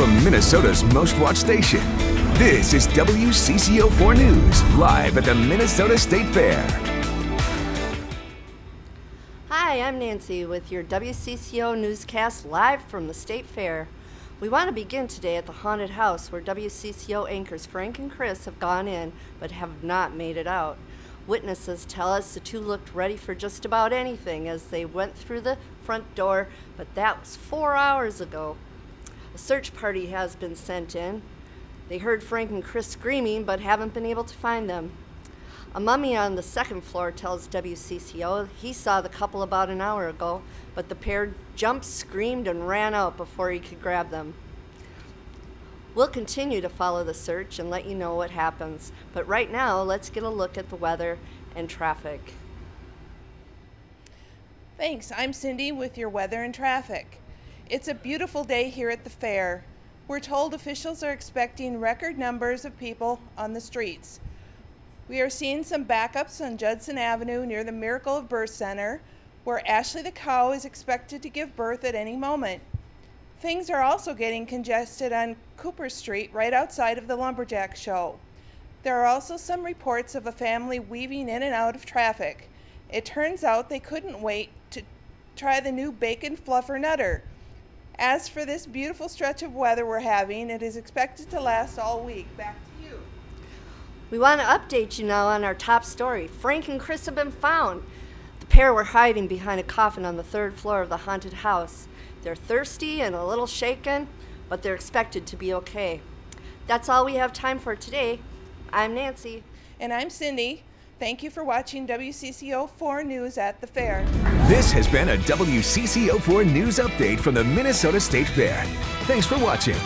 from Minnesota's most watched station. This is WCCO4 News, live at the Minnesota State Fair. Hi, I'm Nancy with your WCCO newscast live from the State Fair. We want to begin today at the haunted house where WCCO anchors Frank and Chris have gone in but have not made it out. Witnesses tell us the two looked ready for just about anything as they went through the front door, but that was four hours ago. A search party has been sent in. They heard Frank and Chris screaming but haven't been able to find them. A mummy on the second floor tells WCCO he saw the couple about an hour ago, but the pair jumped, screamed, and ran out before he could grab them. We'll continue to follow the search and let you know what happens, but right now let's get a look at the weather and traffic. Thanks. I'm Cindy with your weather and traffic. It's a beautiful day here at the fair. We're told officials are expecting record numbers of people on the streets. We are seeing some backups on Judson Avenue near the Miracle of Birth Center, where Ashley the cow is expected to give birth at any moment. Things are also getting congested on Cooper Street right outside of the Lumberjack Show. There are also some reports of a family weaving in and out of traffic. It turns out they couldn't wait to try the new bacon fluffer nutter. As for this beautiful stretch of weather we're having, it is expected to last all week. Back to you. We want to update you now on our top story. Frank and Chris have been found. The pair were hiding behind a coffin on the third floor of the haunted house. They're thirsty and a little shaken, but they're expected to be okay. That's all we have time for today. I'm Nancy. And I'm Cindy. Thank you for watching WCCO 4 News at the Fair. This has been a WCCO4 News Update from the Minnesota State Fair. Thanks for watching.